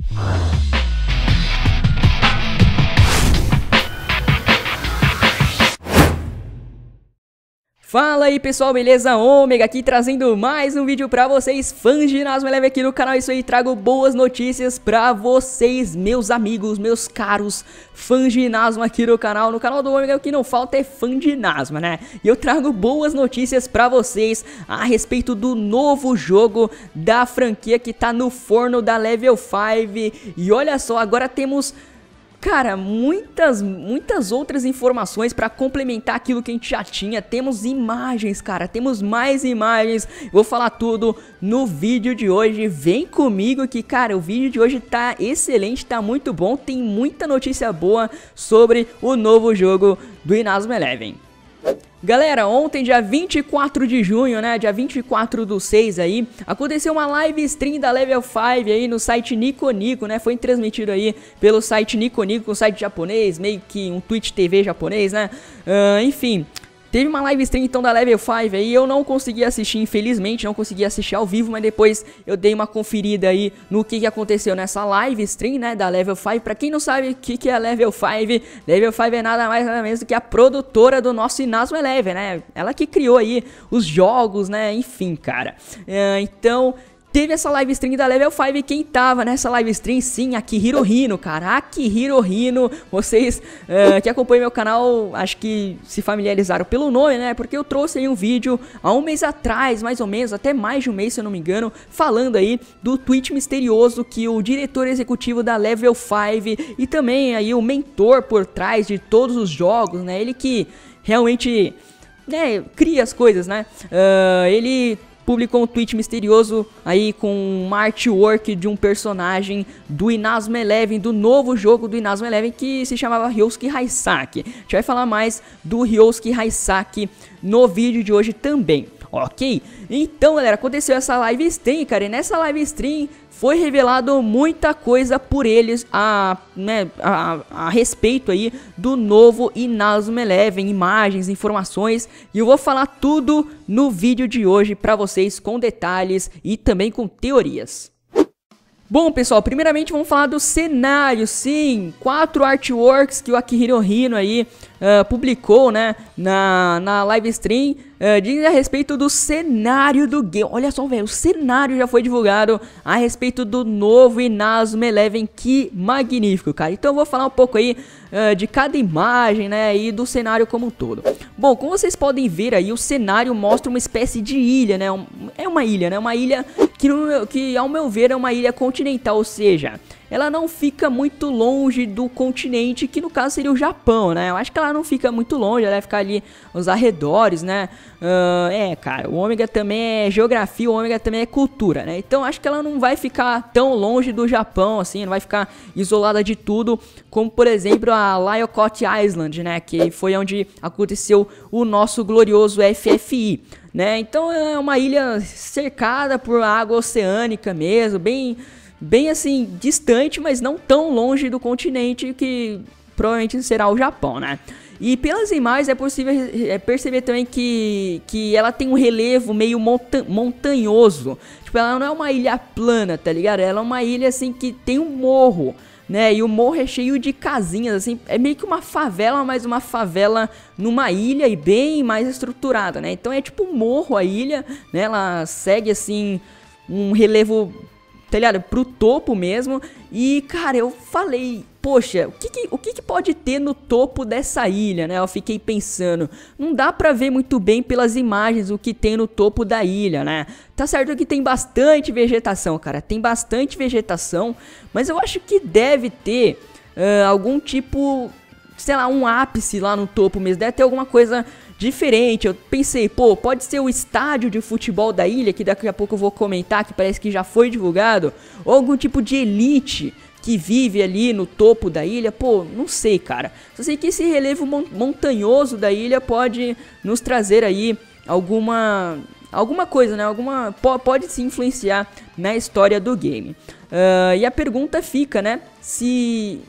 you Fala aí pessoal, beleza? Ômega aqui trazendo mais um vídeo pra vocês, fãs de Nasmo Eleve aqui no canal, isso aí, trago boas notícias pra vocês, meus amigos, meus caros fãs de Nasmo aqui no canal, no canal do Ômega o que não falta é fã de Nasmo, né? E eu trago boas notícias pra vocês a respeito do novo jogo da franquia que tá no forno da Level 5, e olha só, agora temos Cara, muitas, muitas outras informações para complementar aquilo que a gente já tinha. Temos imagens, cara, temos mais imagens. Vou falar tudo no vídeo de hoje. Vem comigo que, cara, o vídeo de hoje tá excelente, tá muito bom. Tem muita notícia boa sobre o novo jogo do Inazuma Eleven. Galera, ontem, dia 24 de junho, né, dia 24 do 6 aí, aconteceu uma live stream da Level 5 aí no site Nico, né, foi transmitido aí pelo site Nico, um site japonês, meio que um Twitch TV japonês, né, uh, enfim... Teve uma live stream então da Level 5 aí, eu não consegui assistir, infelizmente, não consegui assistir ao vivo, mas depois eu dei uma conferida aí no que, que aconteceu nessa live stream, né, da Level 5. Pra quem não sabe o que, que é Level 5, Level 5 é nada mais nada menos do que a produtora do nosso Inazuma Eleven, né, ela que criou aí os jogos, né, enfim, cara. Uh, então... Teve essa live stream da Level 5 e quem tava nessa live stream, sim, Akihiro Hino, cara. Akihiro Hino, vocês uh, que acompanham meu canal, acho que se familiarizaram pelo nome, né? Porque eu trouxe aí um vídeo há um mês atrás, mais ou menos, até mais de um mês, se eu não me engano, falando aí do tweet misterioso que o diretor executivo da Level 5 e também aí o mentor por trás de todos os jogos, né? Ele que realmente né, cria as coisas, né? Uh, ele publicou um tweet misterioso aí com um artwork de um personagem do Inazuma Eleven, do novo jogo do Inazuma Eleven que se chamava Ryosuke Haisaki. A gente vai falar mais do Ryosuke Haisaki no vídeo de hoje também. Ok? Então, galera, aconteceu essa live stream, cara, e nessa live stream foi revelado muita coisa por eles a, né, a, a, respeito aí do novo Inazuma Eleven, imagens, informações, e eu vou falar tudo no vídeo de hoje para vocês com detalhes e também com teorias. Bom, pessoal, primeiramente vamos falar do cenário, sim, quatro artworks que o Akihiro Hino aí uh, publicou, né, na, na live stream, uh, diz a respeito do cenário do game. Olha só, velho, o cenário já foi divulgado a respeito do novo Inazuma Eleven, que magnífico, cara. Então eu vou falar um pouco aí uh, de cada imagem, né, e do cenário como um todo. Bom, como vocês podem ver aí, o cenário mostra uma espécie de ilha, né, um, é uma ilha, né, uma ilha que, no, que ao meu ver é uma ilha continental, ou seja ela não fica muito longe do continente, que no caso seria o Japão, né? Eu acho que ela não fica muito longe, ela vai ficar ali nos arredores, né? Uh, é, cara, o ômega também é geografia, o ômega também é cultura, né? Então acho que ela não vai ficar tão longe do Japão, assim, não vai ficar isolada de tudo, como por exemplo a Lyocott Island, né? Que foi onde aconteceu o nosso glorioso FFI. Né? Então é uma ilha cercada por água oceânica mesmo, bem bem assim, distante, mas não tão longe do continente que provavelmente será o Japão, né? E pelas imagens é possível é, perceber também que, que ela tem um relevo meio monta montanhoso. Tipo, ela não é uma ilha plana, tá ligado? Ela é uma ilha assim que tem um morro, né? E o morro é cheio de casinhas, assim. É meio que uma favela, mas uma favela numa ilha e bem mais estruturada, né? Então é tipo um morro a ilha, né? Ela segue assim um relevo tá ligado? Pro topo mesmo. E, cara, eu falei, poxa, o que, que o que, que, pode ter no topo dessa ilha, né? Eu fiquei pensando, não dá pra ver muito bem pelas imagens o que tem no topo da ilha, né? Tá certo que tem bastante vegetação, cara, tem bastante vegetação, mas eu acho que deve ter uh, algum tipo, sei lá, um ápice lá no topo mesmo, deve ter alguma coisa diferente. Eu pensei, pô, pode ser o estádio de futebol da ilha, que daqui a pouco eu vou comentar, que parece que já foi divulgado, ou algum tipo de elite que vive ali no topo da ilha, pô, não sei, cara. Só sei que esse relevo montanhoso da ilha pode nos trazer aí alguma alguma coisa, né? Alguma pode se influenciar na história do game. Uh, e a pergunta fica, né? Se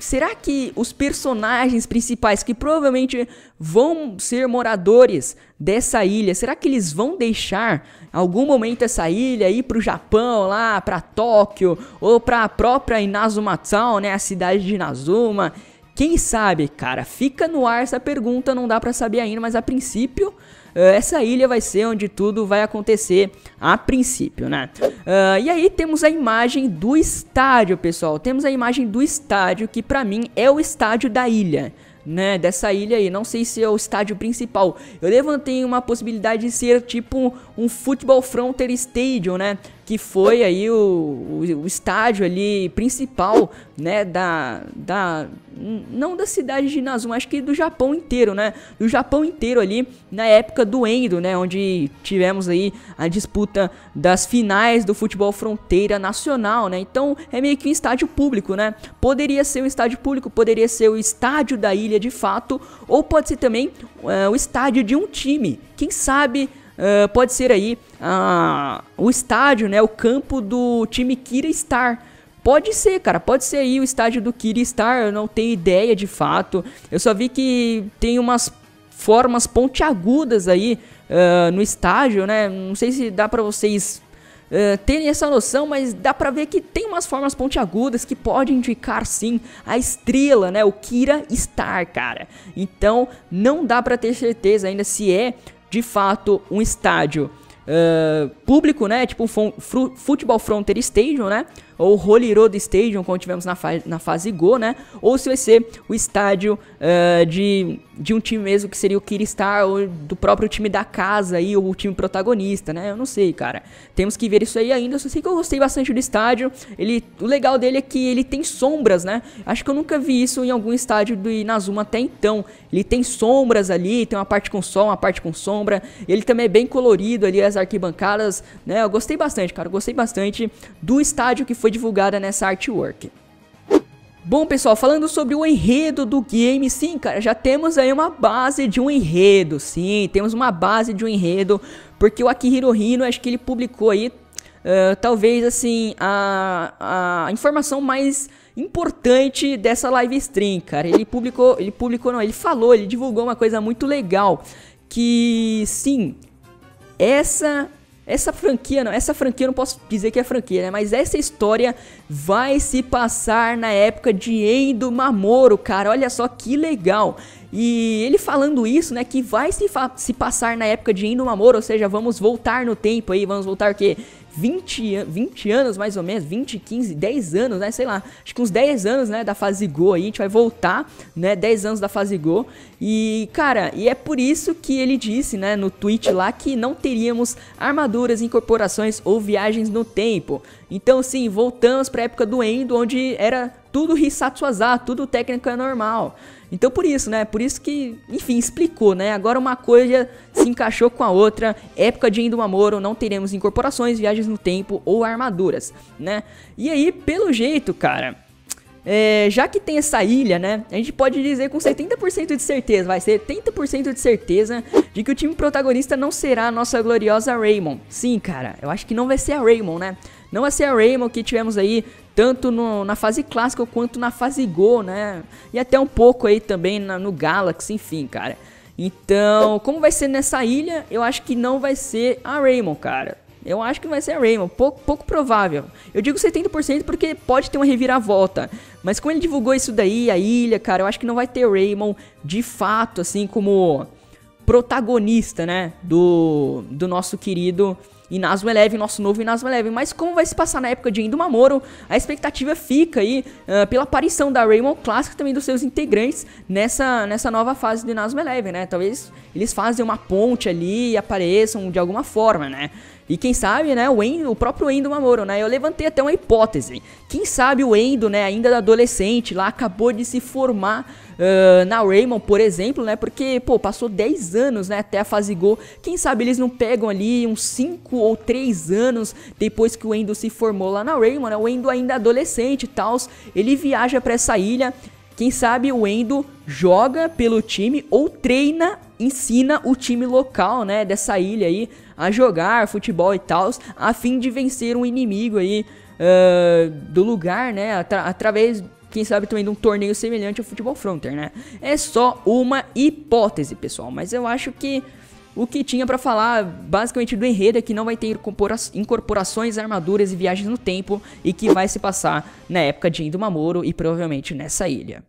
será que os personagens principais que provavelmente vão ser moradores dessa ilha, será que eles vão deixar algum momento essa ilha ir pro Japão lá, para Tóquio ou para a própria Inazuma Town, né, a cidade de Inazuma? Quem sabe, cara? Fica no ar essa pergunta, não dá para saber ainda, mas a princípio essa ilha vai ser onde tudo vai acontecer a princípio, né? Uh, e aí temos a imagem do estádio, pessoal. Temos a imagem do estádio que para mim é o estádio da ilha. Né, dessa ilha aí, não sei se é o estádio principal. Eu levantei uma possibilidade de ser tipo um Football Frontier Stadium, né? Que foi aí o, o, o, estádio ali principal, né, da, da, não da cidade de Inazuma, acho que do Japão inteiro, né, do Japão inteiro ali, na época do Endo, né, onde tivemos aí a disputa das finais do futebol fronteira nacional, né, então é meio que um estádio público, né, poderia ser um estádio público, poderia ser o estádio da ilha de fato, ou pode ser também uh, o estádio de um time, quem sabe uh, pode ser aí uh, o estádio, né, o campo do time Kira Star. Pode ser, cara, pode ser aí o estádio do Kira Star, eu não tenho ideia de fato. Eu só vi que tem umas formas pontiagudas aí uh, no estádio, né? Não sei se dá pra vocês uh, terem essa noção, mas dá pra ver que tem umas formas pontiagudas que podem indicar sim a estrela, né? O Kira Star, cara. Então não dá pra ter certeza ainda se é de fato um estádio uh, público, né? Tipo um Futebol Frontier Stadium, né? Ou Holy Road Stadium, como tivemos na, fa na fase Go, né? Ou se vai ser o estádio uh, de, de um time mesmo que seria o Kiristar, ou do próprio time da casa aí, ou o time protagonista, né? Eu não sei, cara. Temos que ver isso aí ainda. Eu só sei que eu gostei bastante do estádio. Ele, o legal dele é que ele tem sombras, né? Acho que eu nunca vi isso em algum estádio do Inazuma até então. Ele tem sombras ali, tem uma parte com sol, uma parte com sombra. Ele também é bem colorido ali, as arquibancadas, né? Eu gostei bastante, cara. Eu gostei bastante do estádio que foi foi divulgada nessa artwork. Bom, pessoal, falando sobre o enredo do game, sim, cara, já temos aí uma base de um enredo, sim, temos uma base de um enredo, porque o Akihiro Hino, acho que ele publicou aí, uh, talvez, assim, a, a informação mais importante dessa live stream, cara, ele publicou, ele publicou, não, ele falou, ele divulgou uma coisa muito legal, que, sim, essa essa franquia, não, essa franquia eu não posso dizer que é franquia, né? Mas essa história vai se passar na época de Endo Mamoro, cara. Olha só que legal. E ele falando isso, né, que vai se, se passar na época de Endo Mamoro, ou seja, vamos voltar no tempo aí, vamos voltar o quê? 20, 20 anos mais ou menos, 20, 15, 10 anos, né? Sei lá, acho que uns 10 anos, né, da fase Go aí, a gente vai voltar, né, 10 anos da fase Go. E, cara, e é por isso que ele disse, né, no tweet lá que não teríamos armaduras, incorporações ou viagens no tempo. Então, sim, voltamos para a época do Endo, onde era tudo Hisatsu tudo técnica normal. Então por isso, né? Por isso que, enfim, explicou, né? Agora uma coisa se encaixou com a outra. Época de Endo Mamoro, não teremos incorporações, viagens no tempo ou armaduras, né? E aí, pelo jeito, cara, é, já que tem essa ilha, né? A gente pode dizer com 70% de certeza, vai ser 80% de certeza de que o time protagonista não será a nossa gloriosa Raymond. Sim, cara, eu acho que não vai ser a Raymond, né? Não vai ser a Raymond que tivemos aí tanto no, na fase clássica quanto na fase Go, né? E até um pouco aí também na, no Galaxy, enfim, cara. Então, como vai ser nessa ilha, eu acho que não vai ser a Raymond, cara. Eu acho que vai ser a Raymond, pouco, pouco provável. Eu digo 70% porque pode ter uma reviravolta. Mas como ele divulgou isso daí, a ilha, cara, eu acho que não vai ter Raymond de fato, assim, como protagonista, né? Do, do nosso querido Inazuma Eleven, nosso novo Inazuma Eleven. Mas como vai se passar na época de Indo Mamoro, a expectativa fica aí uh, pela aparição da Raymond Classic também dos seus integrantes nessa, nessa nova fase do Inazuma Eleven, né? Talvez eles fazem uma ponte ali e apareçam de alguma forma, né? E quem sabe, né, o, Endo, o próprio Endo Mamoro, né? Eu levantei até uma hipótese. Quem sabe o Endo, né, ainda adolescente, lá acabou de se formar uh, na Raymond, por exemplo, né? Porque, pô, passou 10 anos, né, até a fase. Quem sabe eles não pegam ali uns 5 ou 3 anos depois que o Endo se formou lá na Raymond, né? O Endo ainda adolescente e tal, ele viaja para essa ilha quem sabe o Endo joga pelo time ou treina, ensina o time local, né, dessa ilha aí a jogar futebol e tal, a fim de vencer um inimigo aí uh, do lugar, né, atra através quem sabe também de um torneio semelhante ao Futebol Frontier, né? É só uma hipótese, pessoal, mas eu acho que o que tinha para falar basicamente do enredo é que não vai ter incorporações, armaduras e viagens no tempo e que vai se passar na época de Indomamoro e provavelmente nessa ilha.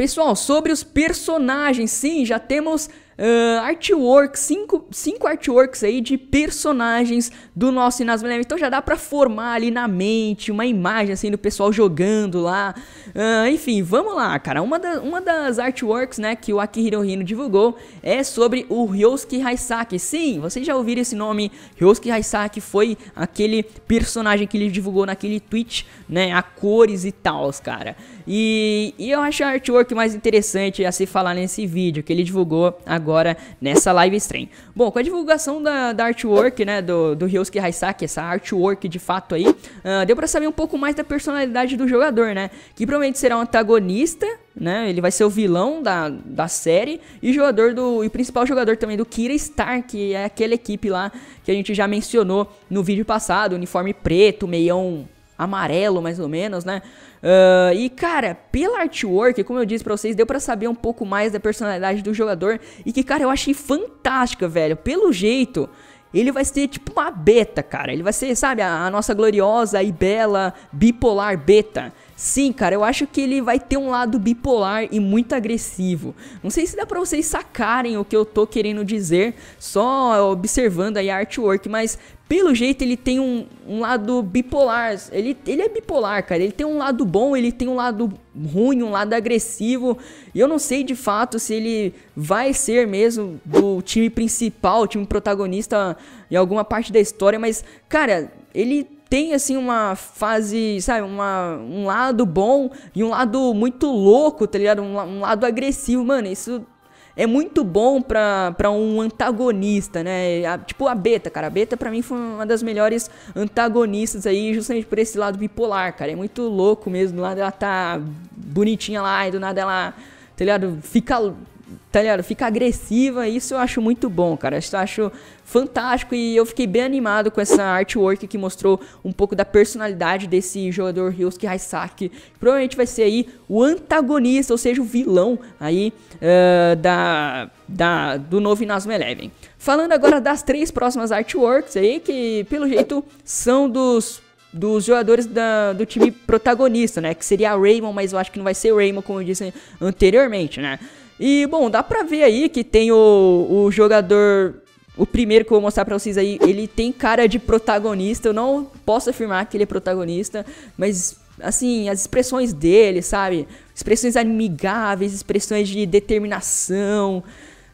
Pessoal, sobre os personagens, sim, já temos uh, artworks, cinco, cinco artworks aí de personagens do nosso Inazuma Eleven. Então já dá pra formar ali na mente uma imagem assim do pessoal jogando lá. Uh, enfim, vamos lá, cara. Uma, da, uma das artworks, né, que o Akihiro Hino divulgou é sobre o Ryosuke Haisaki. Sim, vocês já ouviram esse nome. Ryosuke Haisaki foi aquele personagem que ele divulgou naquele tweet, né, a cores e tal, cara. E, e eu acho a artwork mais interessante a se falar nesse vídeo que ele divulgou agora agora nessa live stream. Bom, com a divulgação da, da artwork, né, do, do Ryosuke Haisaki, essa artwork de fato aí, uh, deu pra saber um pouco mais da personalidade do jogador, né, que provavelmente será um antagonista, né, ele vai ser o vilão da, da série e jogador do, e principal jogador também do Kira Star, que é aquela equipe lá que a gente já mencionou no vídeo passado, uniforme preto, meião amarelo mais ou menos, né? Uh, e cara, pela artwork, como eu disse pra vocês, deu pra saber um pouco mais da personalidade do jogador. E que, cara, eu achei fantástica, velho. Pelo jeito, ele vai ser tipo uma beta, cara. Ele vai ser, sabe, a, a nossa gloriosa e bela bipolar beta. Sim, cara, eu acho que ele vai ter um lado bipolar e muito agressivo. Não sei se dá pra vocês sacarem o que eu tô querendo dizer, só observando aí a artwork, mas pelo jeito ele tem um, um lado bipolar. Ele, ele é bipolar, cara. Ele tem um lado bom, ele tem um lado ruim, um lado agressivo. E eu não sei de fato se ele vai ser mesmo do time principal, time protagonista em alguma parte da história, mas, cara, ele tem assim uma fase, sabe, uma, um lado bom e um lado muito louco, tá ligado? Um, um lado agressivo, mano. Isso é muito bom pra, pra um antagonista, né? A, tipo a Beta, cara. A Beta pra mim foi uma das melhores antagonistas aí, justamente por esse lado bipolar, cara. É muito louco mesmo. Do lado ela tá bonitinha lá e do nada ela, tá ligado? Fica tá ligado? Fica agressiva, isso eu acho muito bom, cara. Isso eu acho fantástico e eu fiquei bem animado com essa artwork que mostrou um pouco da personalidade desse jogador Ryosuke Haisaki. Provavelmente vai ser aí o antagonista, ou seja, o vilão aí uh, da, da, do novo Inazuma Eleven. Falando agora das três próximas artworks aí, que pelo jeito são dos dos jogadores da, do time protagonista, né? Que seria a Raymond, mas eu acho que não vai ser o Raymond, como eu disse anteriormente, né? E, bom, dá pra ver aí que tem o, o jogador o primeiro que eu vou mostrar pra vocês aí, ele tem cara de protagonista. Eu não posso afirmar que ele é protagonista, mas, assim, as expressões dele, sabe? Expressões amigáveis, expressões de determinação,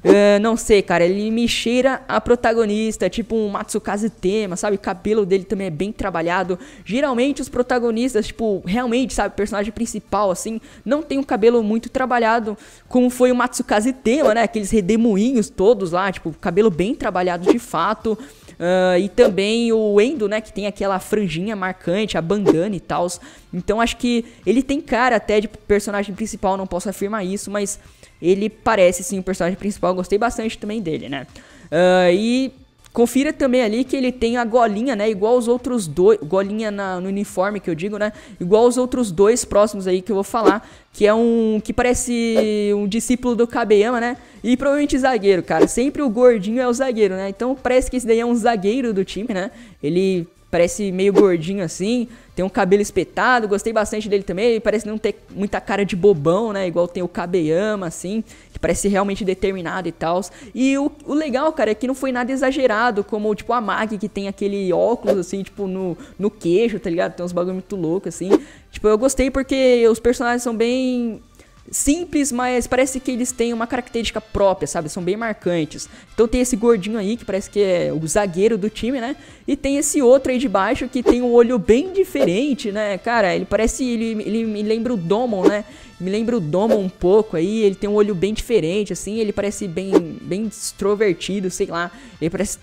Uh, não sei, cara, ele me cheira a protagonista, tipo um Matsukaze Tema, sabe? O cabelo dele também é bem trabalhado. Geralmente os protagonistas, tipo, realmente, sabe, o personagem principal, assim, não tem um cabelo muito trabalhado, como foi o Matsukaze Tema, né? Aqueles redemoinhos todos lá, tipo, cabelo bem trabalhado de fato. Uh, e também o Endo, né, que tem aquela franjinha marcante, a bandana e tal. Então acho que ele tem cara até de personagem principal, não posso afirmar isso, mas ele parece sim o personagem principal. Gostei bastante também dele, né? Uh, e confira também ali que ele tem a golinha, né? Igual os outros dois. Golinha na, no uniforme que eu digo, né? Igual os outros dois próximos aí que eu vou falar. Que é um. Que parece um discípulo do Kabeyama, né? E provavelmente zagueiro, cara. Sempre o gordinho é o zagueiro, né? Então parece que esse daí é um zagueiro do time, né? Ele parece meio gordinho assim, tem um cabelo espetado, gostei bastante dele também, ele parece não ter muita cara de bobão, né, igual tem o Kabeyama, assim, que parece realmente determinado e tal. E o, o legal, cara, é que não foi nada exagerado, como, tipo, a Mag, que tem aquele óculos, assim, tipo, no, no queijo, tá ligado? Tem uns bagulho muito louco, assim. Tipo, eu gostei porque os personagens são bem simples, mas parece que eles têm uma característica própria, sabe? São bem marcantes. Então tem esse gordinho aí, que parece que é o zagueiro do time, né? E tem esse outro aí de baixo que tem um olho bem diferente, né? Cara, ele parece. Ele, ele me lembra o Domon, né? Me lembra o Domon um pouco aí. Ele tem um olho bem diferente, assim. Ele parece bem, bem extrovertido, sei lá. Ele parece.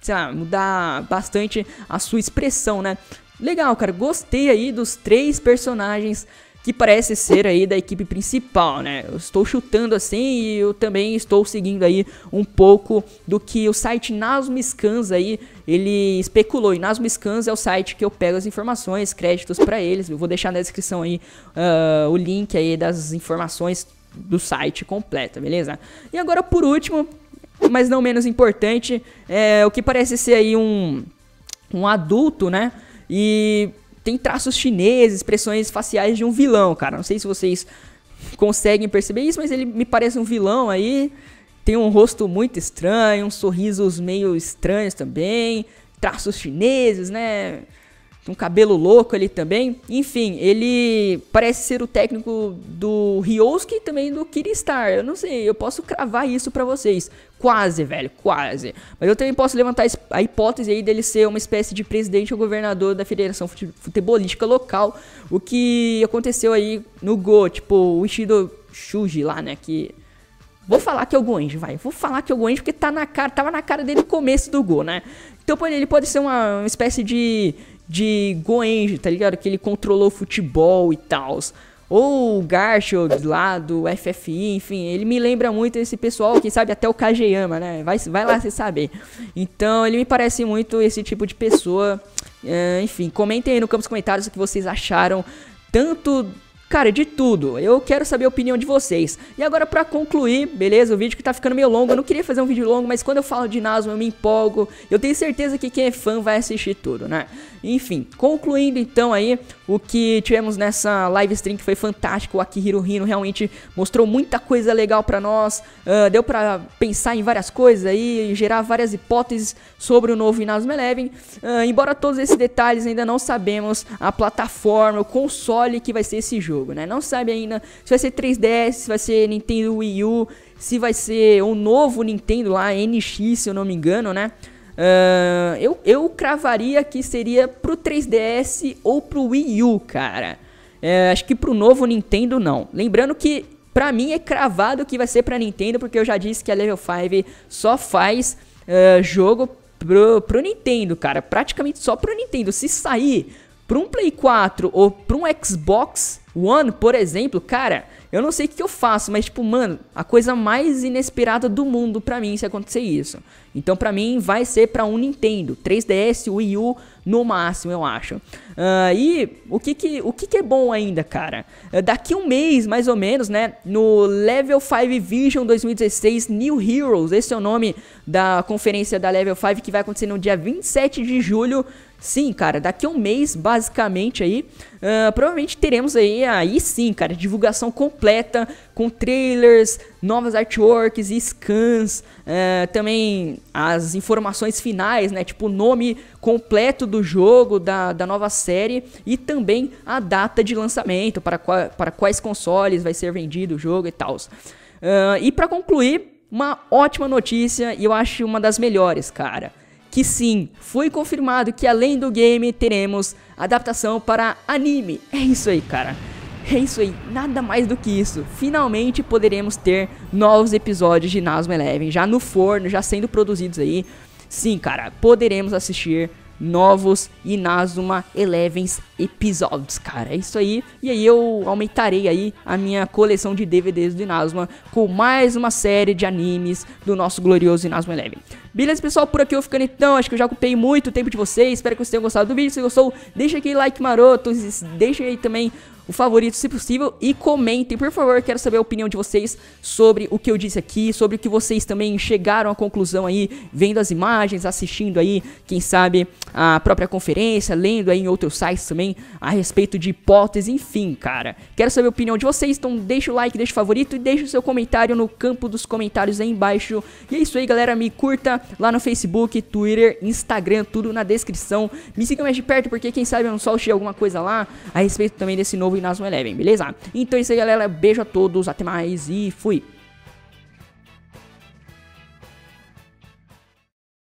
Sei lá, mudar bastante a sua expressão, né? Legal, cara. Gostei aí dos três personagens que parece ser aí da equipe principal, né? Eu estou chutando assim e eu também estou seguindo aí um pouco do que o site Nasmo Scans aí ele especulou. E Nasmo Scans é o site que eu pego as informações, créditos para eles. Eu vou deixar na descrição aí uh, o link aí das informações do site completa, beleza? E agora por último, mas não menos importante, é o que parece ser aí um um adulto, né? E tem traços chineses, expressões faciais de um vilão, cara. Não sei se vocês conseguem perceber isso, mas ele me parece um vilão aí. Tem um rosto muito estranho, uns sorrisos meio estranhos também, traços chineses, né? Um cabelo louco ali também. Enfim, ele parece ser o técnico do Ryosuke e também do Kiristar. Eu não sei, eu posso cravar isso para vocês. Quase, velho, quase. Mas eu também posso levantar a hipótese aí dele ser uma espécie de presidente ou governador da Federação Futebolística Local. O que aconteceu aí no Go, tipo, o Ishido Shuji lá, né, que... Vou falar que é o Goenji, vai. Vou falar que é o Goenji porque tá na cara, tava na cara dele no começo do Go, né? Então ele pode ser uma, uma espécie de, de Goenji, tá ligado? Que ele controlou futebol e tal. Ou o Garfield lá do FFI, enfim, ele me lembra muito esse pessoal, quem sabe até o Kageyama, né? Vai, vai lá você saber. Então ele me parece muito esse tipo de pessoa. Uh, enfim, comentem aí no campo dos comentários o que vocês acharam, tanto Cara, de tudo. Eu quero saber a opinião de vocês. E agora para concluir, beleza? O vídeo que tá ficando meio longo. Eu não queria fazer um vídeo longo, mas quando eu falo de Nasmo eu me empolgo. Eu tenho certeza que quem é fã vai assistir tudo, né? Enfim, concluindo então aí o que tivemos nessa live stream que foi fantástico. O Akihiro Hino realmente mostrou muita coisa legal para nós. Uh, deu para pensar em várias coisas aí, gerar várias hipóteses sobre o novo Inazuma Eleven. Uh, embora todos esses detalhes ainda não sabemos a plataforma, o console que vai ser esse jogo jogo, né? Não sabe ainda se vai ser 3DS, se vai ser Nintendo Wii U, se vai ser um novo Nintendo lá, NX, se eu não me engano, né? Uh, eu, eu cravaria que seria pro 3DS ou pro Wii U, cara. Uh, acho que pro novo Nintendo não. Lembrando que pra mim é cravado que vai ser pra Nintendo, porque eu já disse que a Level 5 só faz uh, jogo pro, pro Nintendo, cara. Praticamente só pro Nintendo. Se sair pra um Play 4 ou pra um Xbox One, por exemplo, cara, eu não sei o que eu faço, mas tipo, mano, a coisa mais inesperada do mundo pra mim se acontecer isso. Então pra mim vai ser pra um Nintendo, 3DS, Wii U no máximo, eu acho. Uh, e o que que, o que que é bom ainda, cara? Uh, daqui um mês, mais ou menos, né, no Level 5 Vision 2016 New Heroes, esse é o nome da conferência da Level 5 que vai acontecer no dia 27 de julho Sim, cara, daqui um mês, basicamente aí, uh, provavelmente teremos aí, aí sim, cara, divulgação completa com trailers, novas artworks e scans, uh, também as informações finais, né, tipo o nome completo do jogo, da, da nova série e também a data de lançamento, para, para quais consoles vai ser vendido o jogo e tal. Uh, e para concluir, uma ótima notícia e eu acho uma das melhores, cara que sim, foi confirmado que além do game teremos adaptação para anime. É isso aí, cara. É isso aí, nada mais do que isso. Finalmente poderemos ter novos episódios de Nasmo Eleven já no forno, já sendo produzidos aí. Sim, cara, poderemos assistir novos Inazuma Elevens episódios, cara. É isso aí. E aí eu aumentarei aí a minha coleção de DVDs do Inazuma com mais uma série de animes do nosso glorioso Inazuma Eleven. Beleza, pessoal? Por aqui eu ficando então. Acho que eu já ocupei muito tempo de vocês. Espero que vocês tenham gostado do vídeo. Se gostou, deixa aquele like maroto. Deixa aí também o favorito, se possível, e comentem, por favor, quero saber a opinião de vocês sobre o que eu disse aqui, sobre o que vocês também chegaram à conclusão aí, vendo as imagens, assistindo aí, quem sabe, a própria conferência, lendo aí em outros sites também a respeito de hipóteses, enfim, cara. Quero saber a opinião de vocês, então deixa o like, deixa o favorito e deixa o seu comentário no campo dos comentários aí embaixo. E é isso aí, galera, me curta lá no Facebook, Twitter, Instagram, tudo na descrição. Me siga mais de perto, porque quem sabe eu não solte alguma coisa lá a respeito também desse novo Inazuma Eleven, beleza? Então é isso aí, galera. Beijo a todos, até mais e fui!